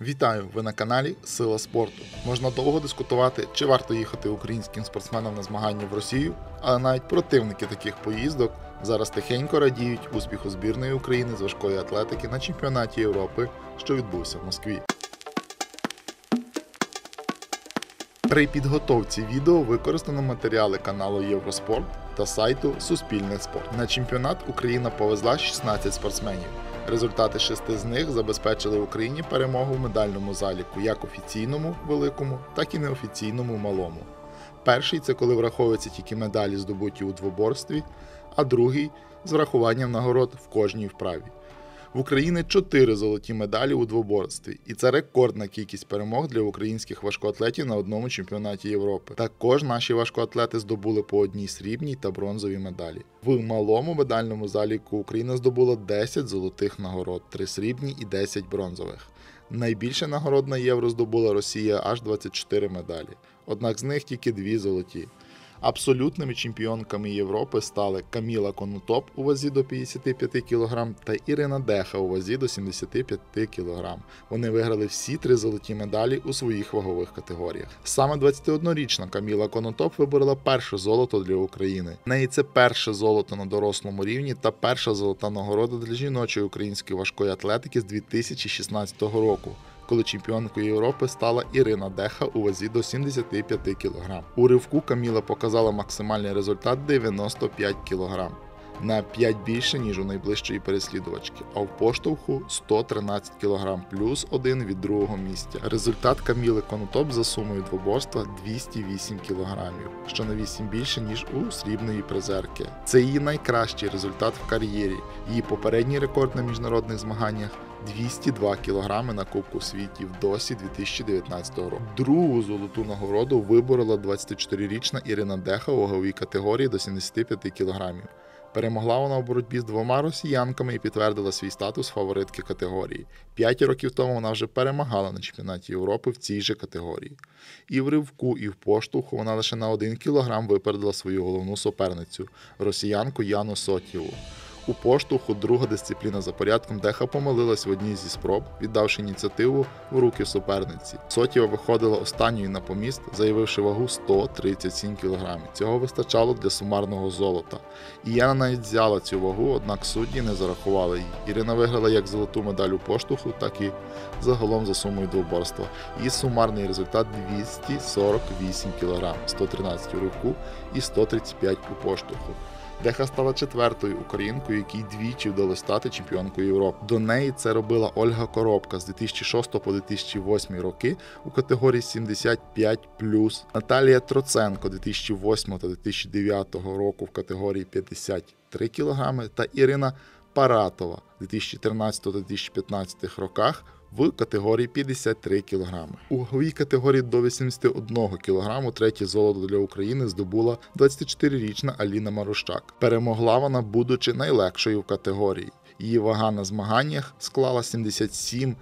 Вітаю! Ви на каналі Сила спорту. Можна довго дискутувати, чи варто їхати українським спортсменам на змагання в Росію, але навіть противники таких поїздок зараз тихенько радіють успіху збірної України з важкої атлетики на чемпіонаті Європи, що відбувся в Москві. При підготовці відео використано матеріали каналу Євроспорт та сайту Суспільне спорт. На чемпіонат Україна повезла 16 спортсменів. Результати шести з них забезпечили Україні перемогу в медальному заліку як офіційному великому, так і неофіційному малому. Перший це коли враховуються тільки медалі, здобуті у двоборстві, а другий з врахуванням нагород в кожній вправі. В Україні 4 золоті медалі у двоборстві, і це рекордна кількість перемог для українських важкоатлетів на одному чемпіонаті Європи. Також наші важкоатлети здобули по одній срібній та бронзовій медалі. В малому медальному заліку Україна здобула 10 золотих нагород, 3 срібні і 10 бронзових. Найбільше нагород на євро здобула Росія аж 24 медалі, однак з них тільки дві золоті. Абсолютними чемпіонками Європи стали Каміла Конутоп у вазі до 55 кг та Ірина Деха у вазі до 75 кг. Вони виграли всі три золоті медалі у своїх вагових категоріях. Саме 21-річна Каміла Конотоп виборола перше золото для України. В неї це перше золото на дорослому рівні та перша золота нагорода для жіночої української важкої атлетики з 2016 року коли чемпіонкою Європи стала Ірина Деха у вазі до 75 кг. У ривку Каміла показала максимальний результат 95 кг. На 5 більше, ніж у найближчої переслідувачки, а в поштовху 113 кг плюс 1 від другого місця. Результат Каміли Конотоп за сумою двоборства 208 кг, що на 8 більше, ніж у срібної призерки. Це її найкращий результат в кар'єрі. Її попередній рекорд на міжнародних змаганнях 202 кг на Кубку світів досі 2019 року. Другу золоту нагороду виборола 24-річна Ірина Деха у ваговій категорії до 75 кг. Перемогла вона в боротьбі з двома росіянками і підтвердила свій статус фаворитки категорії. П'ять років тому вона вже перемагала на чемпіонаті Європи в цій же категорії. І в ривку, і в поштовху вона лише на один кілограм випередила свою головну суперницю росіянку Яну Сотєву. У поштовху друга дисципліна за порядком Деха помилилась в одній зі спроб, віддавши ініціативу в руки суперниці. Сотєва виходила останньою на поміст, заявивши вагу 137 кг. Цього вистачало для сумарного золота. І Яна навіть взяла цю вагу, однак судді не зарахували її. Ірина виграла як золоту медаль у поштовху, так і загалом за сумою двоборства. Її сумарний результат 248 кг, 113 у ривку і 135 у поштовху. Деха стала четвертою українкою, якій двічі вдалося стати чемпіонкою Європи. До неї це робила Ольга Коробка з 2006 по 2008 роки у категорії 75 Наталія Троценко 2008 та 2009 року в категорії 53 кг та Ірина Паратова 2013-2015 роках в категорії 53 кг. У ваговій категорії до 81 кг третє золото для України здобула 24-річна Аліна Марущак. Перемогла вона, будучи найлегшою в категорії. Її вага на змаганнях склала 77 кг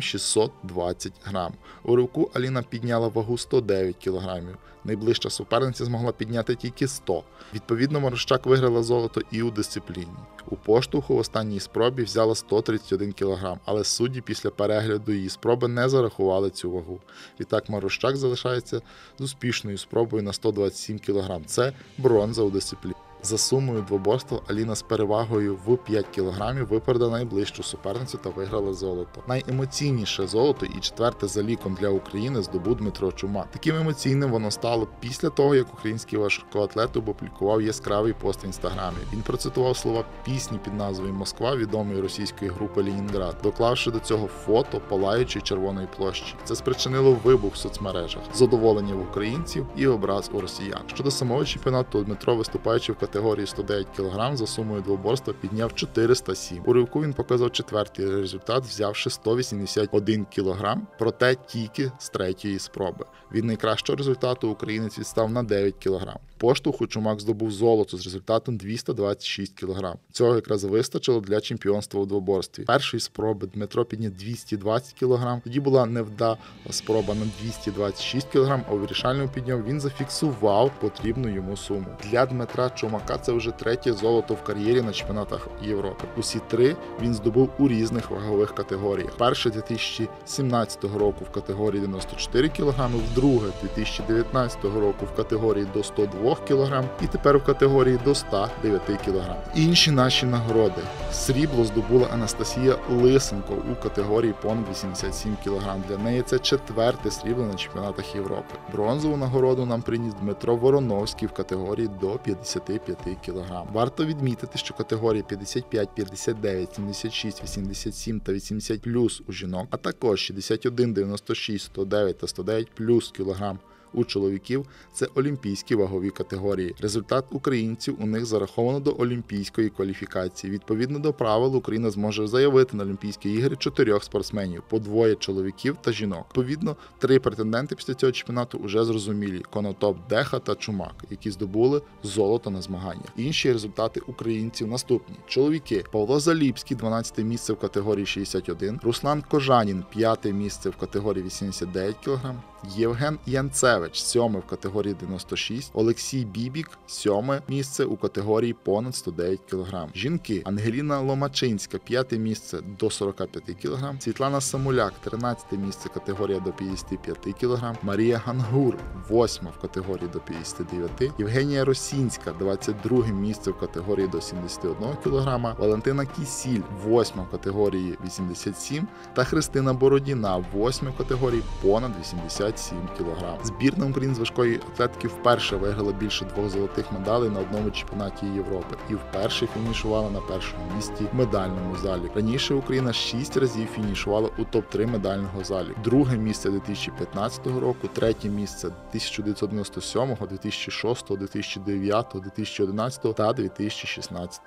620 грам. У ривку Аліна підняла вагу 109 кг. Найближча суперниця змогла підняти тільки 100. Відповідно, Марощак виграла золото і у дисципліні. У поштовху в останній спробі взяла 131 кг, але судді після перегляду її спроби не зарахували цю вагу. Відтак Марощак залишається з успішною спробою на 127 кг. Це бронза у дисципліні. За сумою двоборства Аліна з перевагою в 5 кг випередила найближчу суперницю та виграла золото. Найемоційніше золото і четверте за ліком для України здобув Дмитро Чума. Таким емоційним воно стало після того, як український важкоатлет опублікував яскравий пост в інстаграмі. Він процитував слова пісні під назвою Москва відомої російської групи Ленінград, доклавши до цього фото палаючої червоної площі. Це спричинило вибух в соцмережах, задоволення в українців і образ у росіян. Щодо самого чемпіонату, Дмитро виступаючи в категорії 109 кг за сумою двоборства підняв 407. У ривку він показав четвертий результат, взявши 181 кг, проте тільки з третьої спроби. Від найкращого результату українець відстав на 9 кг. Поштовху Чумак здобув золото з результатом 226 кг. Цього якраз вистачило для чемпіонства у двоборстві. Першої спроби Дмитро підняв 220 кг. Тоді була невдала спроба на 226 кг, а у вирішальному підняв він зафіксував потрібну йому суму. Для Дмитра Чумака Чумака це вже третє золото в кар'єрі на чемпіонатах Європи. Усі три він здобув у різних вагових категоріях. Перше 2017 року в категорії 94 кг, вдруге 2019 року в категорії до 102 кг і тепер в категорії до 109 кг. Інші наші нагороди. Срібло здобула Анастасія Лисенко у категорії понад 87 кг. Для неї це четверте срібло на чемпіонатах Європи. Бронзову нагороду нам приніс Дмитро Вороновський в категорії до 55 кг. Варто відмітити, що категорії 55, 59, 76, 87 та 80 плюс у жінок, а також 61, 96, 109 та 109 плюс кілограм у чоловіків це олімпійські вагові категорії. Результат українців у них зараховано до олімпійської кваліфікації. Відповідно до правил, Україна зможе заявити на Олімпійські ігри чотирьох спортсменів по двоє чоловіків та жінок. Відповідно, три претенденти після цього чемпіонату вже зрозумілі: Конотоп, Деха та Чумак, які здобули золото на змаганнях. Інші результати українців наступні: чоловіки Павло Заліпський, 12 місце в категорії 61, Руслан Кожанін, 5 місце в категорії 89 кг, Євген Янцевич, 7 в категорії 96, Олексій Бібік, 7 місце у категорії понад 109 кг. Жінки. Ангеліна Ломачинська, 5 місце до 45 кг, Світлана Самуляк, 13 місце категорія до 55 кг, Марія Гангур, 8 в категорії до 59, Євгенія Росінська, 22 місце в категорії до 71 кг, Валентина Кісіль, 8 в категорії 87 та Христина Бородіна, 8 в категорії понад 87 кг. Збірна України з важкої атлетики вперше виграла більше двох золотих медалей на одному чемпіонаті Європи і вперше фінішувала на першому місці в медальному залі. Раніше Україна 6 разів фінішувала у топ-3 медального залі. Друге місце 2015 року, третє місце 1997, 2006, 2009, 2011 та 2016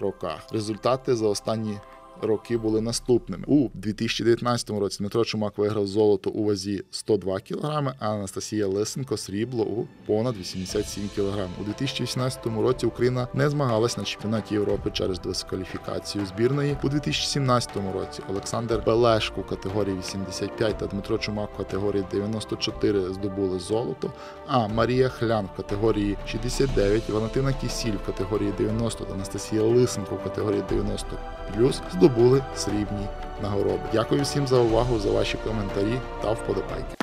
роках. Результати за останні роки були наступними. У 2019 році Дмитро Чумак виграв золото у вазі 102 кг, а Анастасія Лисенко срібло у понад 87 кг. У 2018 році Україна не змагалась на чемпіонаті Європи через дискваліфікацію збірної. У 2017 році Олександр Белешко у категорії 85 та Дмитро Чумак в категорії 94 здобули золото. А Марія Хлян в категорії 69, Валентина Кісіль в категорії 90 та Анастасія Лисенко в категорії 90 плюс здобули срібні нагороди. Дякую всім за увагу, за ваші коментарі та вподобайки.